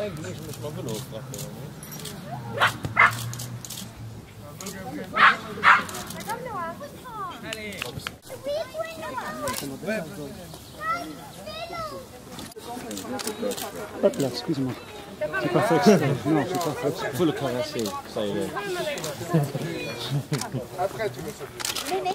Eigentlich muss man belohnt Hop là, excuse-moi. C'est pas fait exprès. Non, c'est pas fait exprès. Faut le caresser, ça y est. Après, tu le sais.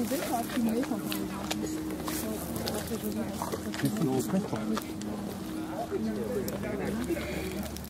êtes pas filmer quand on est